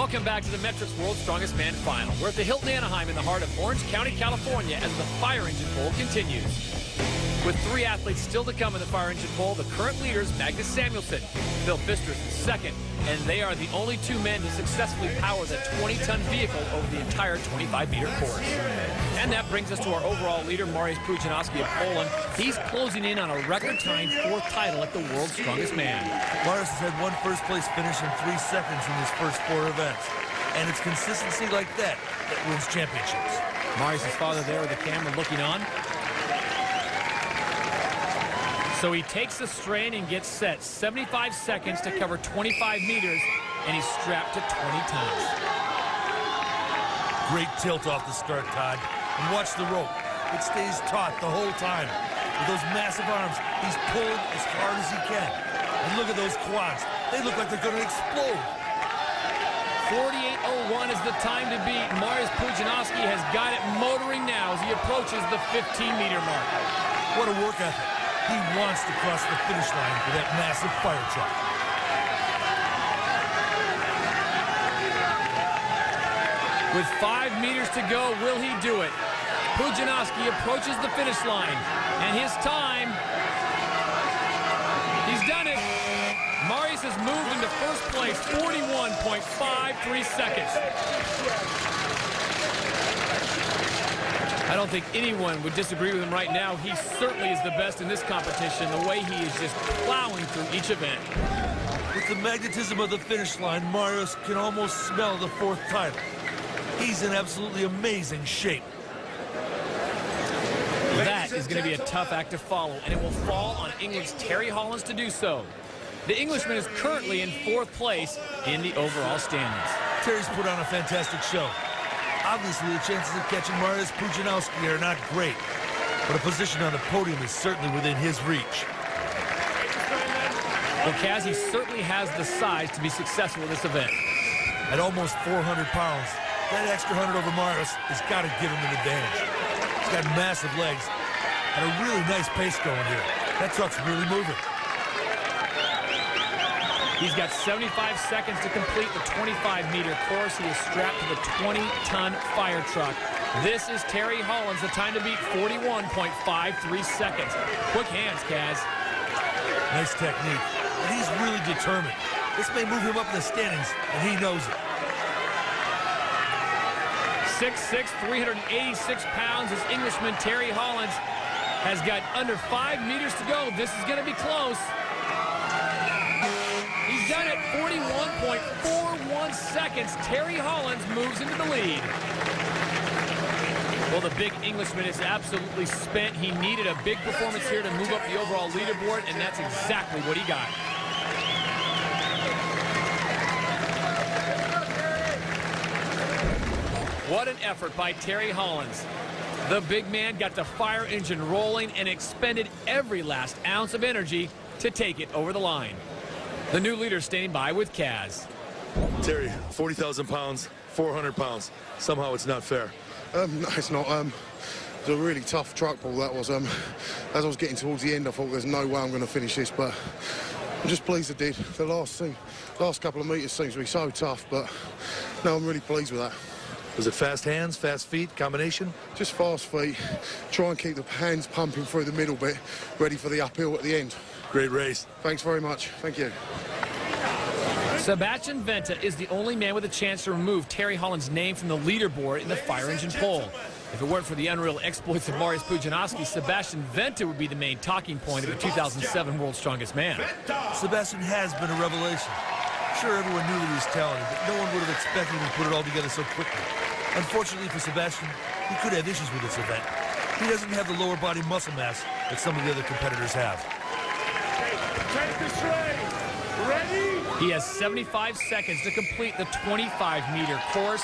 Welcome back to the MET-Rx World's Strongest Man Final. We're at the Hilton Anaheim in the heart of Orange County, California as the fire engine poll continues. With three athletes still to come in the fire engine poll, the current leaders, Magnus Samuelsson, Phil Pfister is second, and they are the only two men to successfully power the 20-ton vehicle over the entire 25-meter course. And that brings us to our overall leader, Mariusz Pudzianowski of Poland. He's closing in on a record-tying fourth title at the World's Strongest Man. Mariusz has had one first-place finish in three seconds in his first four events. And it's consistency like that that wins championships. Mariusz's father there with the camera looking on. So he takes the strain and gets set. 75 seconds to cover 25 meters, and he's strapped to 20 tons. Great tilt off the start, Todd. And watch the rope. It stays taut the whole time. With those massive arms, he's pulling as hard as he can. And look at those quads. They look like they're going to explode. 48.01 is the time to beat. Mariusz Pudzianowski has got it motoring now as he approaches the 15-meter mark. What a work ethic. He wants to cross the finish line for that massive fire truck. With five meters to go, will he do it? Pudzianowski approaches the finish line, and his time, he's done it. Mariusz has moved into first place, 41.53 seconds. I don't think anyone would disagree with him right now. He certainly is the best in this competition, the way he is just plowing through each event. With the magnetism of the finish line, Mariusz can almost smell the fourth title. He's in absolutely amazing shape. That is going to be a tough act to follow, and it will fall on England's Terry Hollands to do so. The Englishman is currently in fourth place in the overall standings. Terry's put on a fantastic show. Obviously, the chances of catching Mariusz Pudzianowski are not great, but a position on the podium is certainly within his reach. Well, Kaz, he certainly has the size to be successful in this event. At almost 400 pounds, that extra 100 over Mariusz has got to give him an advantage. He's got massive legs and a really nice pace going here. That truck's really moving. He's got 75 seconds to complete the 25-meter course. He is strapped to the 20-ton fire truck. This is Terry Hollands, the time to beat 41.53 seconds. Quick hands, Kaz. Nice technique. And he's really determined. This may move him up in the standings, and he knows it. 6'6", 386 pounds is Englishman Terry Hollands. Has got under five meters to go. This is going to be close. Done it 41.41 seconds. Terry Hollands moves into the lead. Well, the big Englishman is absolutely spent. He needed a big performance here to move up the overall leaderboard, and that's exactly what he got. What an effort by Terry Hollands. The big man got the fire engine rolling and expended every last ounce of energy to take it over the line. The new leader standing by with Kaz. Terry, 40,000 pounds, 400 pounds. Somehow it's not fair. Um, no, it's not. Um, it was a really tough truck pull, that was. Um, as I was getting towards the end, I thought there's no way I'm going to finish this, but I'm just pleased I did. The last thing, last couple of metres seems to be so tough, but no, I'm really pleased with that. Was it fast hands, fast feet, combination? Just fast feet. Try and keep the hands pumping through the middle bit, ready for the uphill at the end. Great race. Thanks very much. Thank you. Sebastian Wenta is the only man with a chance to remove Terry Holland's name from the leaderboard in the fire engine poll. If it weren't for the unreal exploits of Mariusz Pudzianowski, Sebastian Wenta would be the main talking point of the 2007 World's Strongest Man. Sebastian has been a revelation. Sure, everyone knew that he was talented, but no one would have expected him to put it all together so quickly. Unfortunately for Sebastian, he could have issues with this event. He doesn't have the lower body muscle mass that some of the other competitors have. Take the strain. Ready? He has 75 seconds to complete the 25-meter course.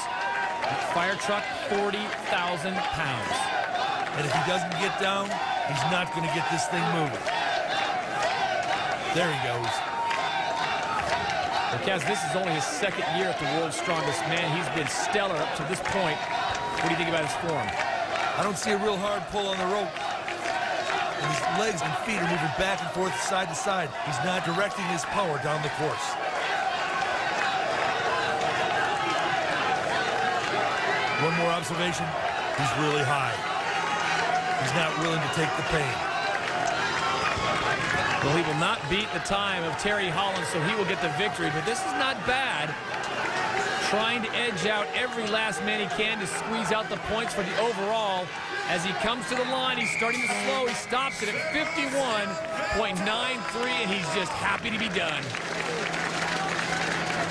Fire truck, 40,000 pounds. And if he doesn't get down, he's not going to get this thing moving. There he goes. Well, Kaz, this is only his second year at the World's Strongest Man. He's been stellar up to this point. What do you think about his form? I don't see a real hard pull on the rope. And his legs and feet are moving back and forth side to side. He's not directing his power down the course. One more observation. He's really high. He's not willing to take the pain. Well, he will not beat the time of Terry Holland, so he will get the victory. But this is not bad. Trying to edge out every last man he can to squeeze out the points for the overall. As he comes to the line, he's starting to slow. He stops it at 51.93, and he's just happy to be done.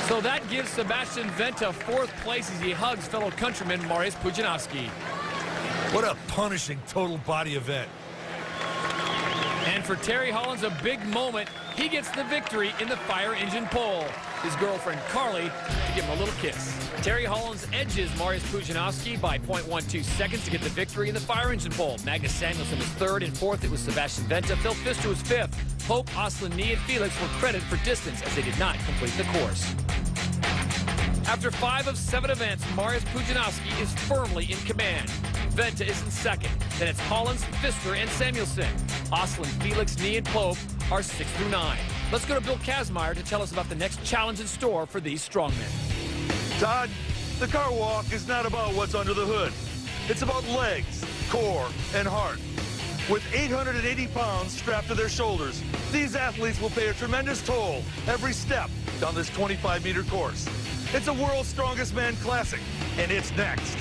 So that gives Sebastian Wenta fourth place as he hugs fellow countryman Mariusz Pudzianowski. What a punishing total body event. And for Terry Holland's a big moment. He gets the victory in the fire engine pole. His girlfriend Carly to give him a little kiss. Terry Hollands edges Mariusz Pudzianowski by 0.12 seconds to get the victory in the fire engine pole. Magnus Samuelsson was third and fourth. It was Sebastian Wenta. Phil Pfister was fifth. Pope, Ostlund, Nee, and Felix were credited for distance as they did not complete the course. After five of seven events, Mariusz Pudzianowski is firmly in command. Wenta is in second. Then it's Hollands, Pfister, and Samuelsson. Ostlund, Felix, Nee, and Pope are six through nine. Let's go to Bill Kazmaier to tell us about the next challenge in store for these strongmen. Todd, the car walk is not about what's under the hood. It's about legs, core, and heart. With 880 pounds strapped to their shoulders, these athletes will pay a tremendous toll every step down this 25-meter course. It's a World's Strongest Man Classic, and it's next.